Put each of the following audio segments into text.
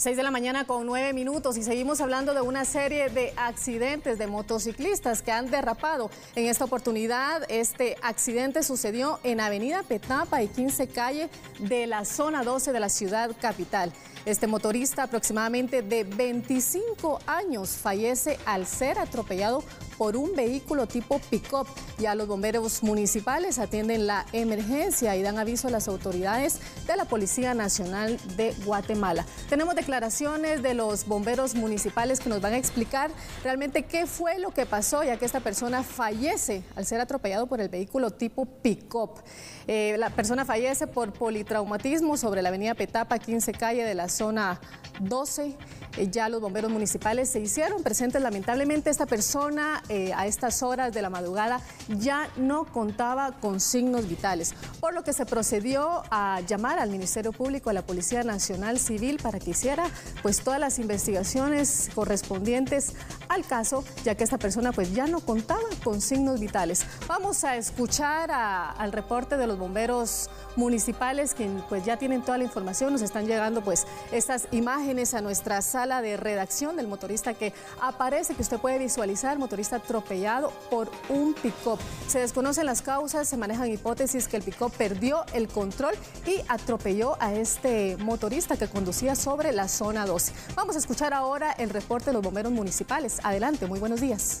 6 de la mañana con 9 minutos y seguimos hablando de una serie de accidentes de motociclistas que han derrapado. En esta oportunidad, este accidente sucedió en Avenida Petapa y 15 Calle de la zona 12 de la ciudad capital. Este motorista, aproximadamente de 25 años, fallece al ser atropellado por un vehículo tipo pick-up. Ya los bomberos municipales atienden la emergencia y dan aviso a las autoridades de la Policía Nacional de Guatemala. Tenemos declaraciones de los bomberos municipales que nos van a explicar realmente qué fue lo que pasó, ya que esta persona fallece al ser atropellado por el vehículo tipo pick-up. Eh, la persona fallece por politraumatismo sobre la avenida Petapa, 15 calle de la zona 12. Eh, ya los bomberos municipales se hicieron presentes. Lamentablemente esta persona eh, a estas horas de la madrugada ya no contaba con signos vitales, por lo que se procedió a llamar al Ministerio Público, a la Policía Nacional Civil para que hiciera pues todas las investigaciones correspondientes al caso, ya que esta persona pues ya no contaba con signos vitales. Vamos a escuchar al reporte de los bomberos municipales que pues ya tienen toda la información, nos están llegando pues estas imágenes a nuestra sala de redacción del motorista que aparece, que usted puede visualizar, motorista atropellado por un pick-up. Se desconocen las causas, se manejan hipótesis que el pick-up perdió el control y atropelló a este motorista que conducía sobre la zona 12. Vamos a escuchar ahora el reporte de los bomberos municipales. Adelante, muy buenos días.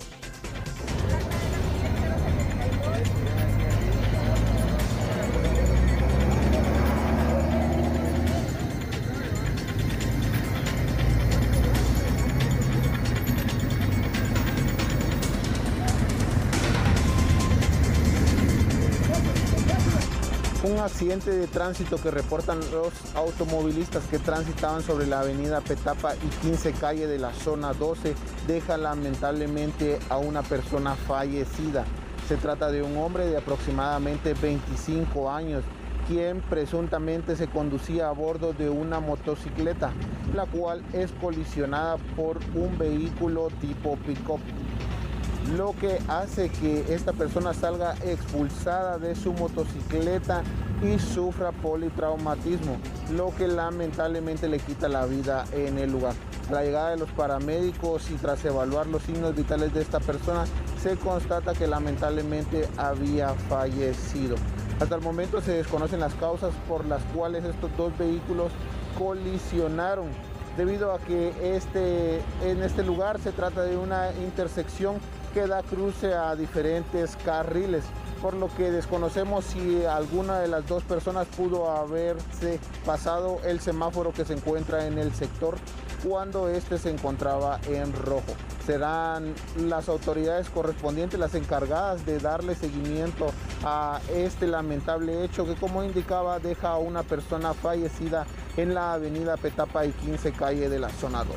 Un accidente de tránsito que reportan los automovilistas que transitaban sobre la avenida Petapa y 15 calle de la zona 12 deja lamentablemente a una persona fallecida. Se trata de un hombre de aproximadamente 25 años quien presuntamente se conducía a bordo de una motocicleta, la cual es colisionada por un vehículo tipo pick-up lo que hace que esta persona salga expulsada de su motocicleta y sufra politraumatismo, lo que lamentablemente le quita la vida en el lugar. la llegada de los paramédicos y tras evaluar los signos vitales de esta persona, se constata que lamentablemente había fallecido. Hasta el momento se desconocen las causas por las cuales estos dos vehículos colisionaron debido a que este, en este lugar se trata de una intersección que da cruce a diferentes carriles, por lo que desconocemos si alguna de las dos personas pudo haberse pasado el semáforo que se encuentra en el sector cuando este se encontraba en rojo. Serán las autoridades correspondientes las encargadas de darle seguimiento a este lamentable hecho que como indicaba deja a una persona fallecida en la avenida Petapa y 15 calle de la zona 2.